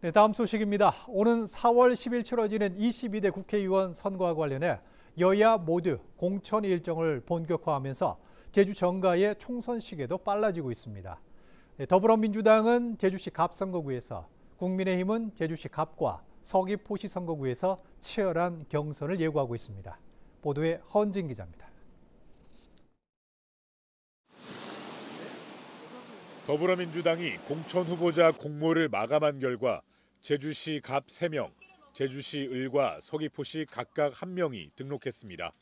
네, 다음 소식입니다. 오는 4월 10일 치러지는 22대 국회의원 선거와 관련해 여야 모두 공천 일정을 본격화하면서 제주 정가의 총선 시기도 빨라지고 있습니다. 네, 더불어민주당은 제주시 갑선거구에서 국민의힘은 제주시 갑과 서귀포시 선거구에서 치열한 경선을 예고하고 있습니다. 보도에 헌진 기자입니다. 더불어민주당이 공천 후보자 공모를 마감한 결과 제주시 갑 3명, 제주시 을과 서귀포시 각각 1명이 등록했습니다.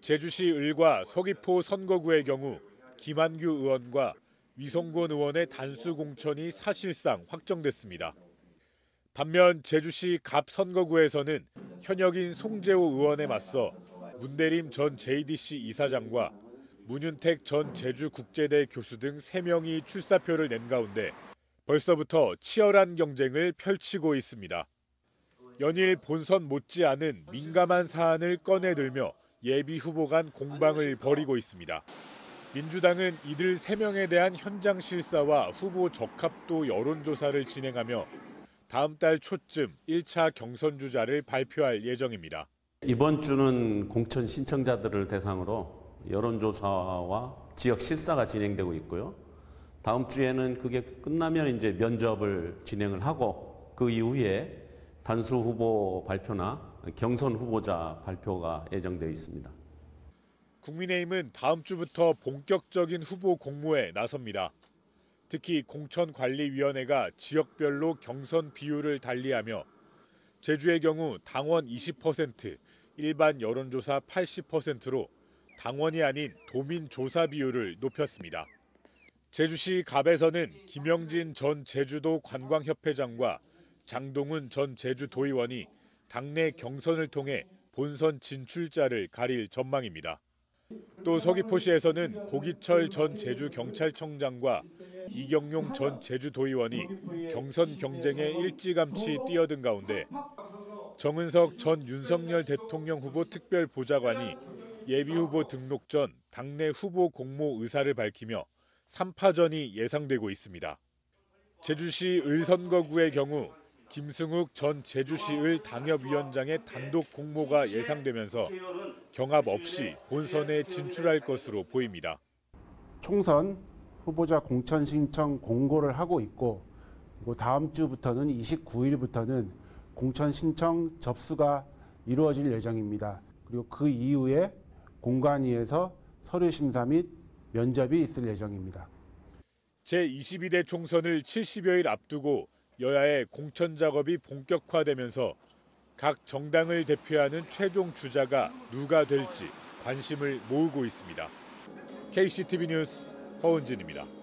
제주시 을과 서귀포 선거구의 경우 김한규 의원과 위성곤 의원의 단수 공천이 사실상 확정됐습니다. 반면 제주시 갑 선거구에서는 현역인 송재호 의원에 맞서 문대림 전 JDC 이사장과 문윤택 전 제주국제대 교수 등 3명이 출사표를 낸 가운데 벌써부터 치열한 경쟁을 펼치고 있습니다. 연일 본선 못지않은 민감한 사안을 꺼내들며 예비 후보 간 공방을 벌이고 있습니다. 민주당은 이들 3명에 대한 현장 실사와 후보 적합도 여론조사를 진행하며 다음 달 초쯤 1차 경선 주자를 발표할 예정입니다. 이번 주는 공천 신청자들을 대상으로 여론조사와 지역 실사가 진행되고 있고요. 다음 주에는 그게 끝나면 이제 면접을 진행을 하고 그 이후에 단수 후보 발표나 경선 후보자 발표가 예정되어 있습니다. 국민의힘은 다음 주부터 본격적인 후보 공모에 나섭니다. 특히 공천관리위원회가 지역별로 경선 비율을 달리하며 제주의 경우 당원 20%, 일반 여론조사 80%로 당원이 아닌 도민 조사 비율을 높였습니다. 제주시 갑에서는 김영진 전 제주도 관광협회장과 장동훈 전 제주도의원이 당내 경선을 통해 본선 진출자를 가릴 전망입니다. 또 서귀포시에서는 고기철 전 제주경찰청장과 이경용 전 제주도의원이 경선 경쟁에 일찌감치 뛰어든 가운데 정은석 전 윤석열 대통령 후보 특별보좌관이 예비후보 등록 전 당내 후보 공모 의사를 밝히며 3파전이 예상되고 있습니다. 제주시 을선거구의 경우 김승욱 전 제주시 을 당협위원장의 단독 공모가 예상되면서 경합 없이 본선에 진출할 것으로 보입니다. 총선 후보자 공천 신청 공고를 하고 있고 다음 주부터는 29일부터는 공천 신청 접수가 이루어질 예정입니다. 그리고 그 이후에 공관위에서 서류 심사 및 면접이 있을 예정입니다. 제22대 총선을 70여일 앞두고 여야의 공천 작업이 본격화되면서 각 정당을 대표하는 최종 주자가 누가 될지 관심을 모으고 있습니다. KCTV 뉴스 허은진입니다.